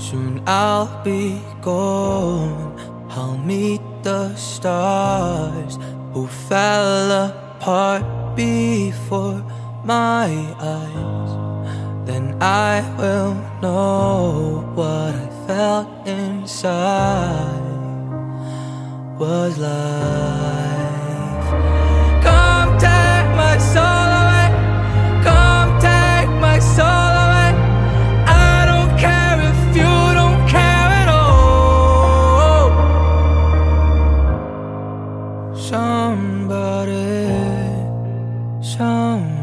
Soon I'll be gone. I'll meet the stars who fell apart before my eyes. Then I will know what I felt inside was life. Somebody, somebody.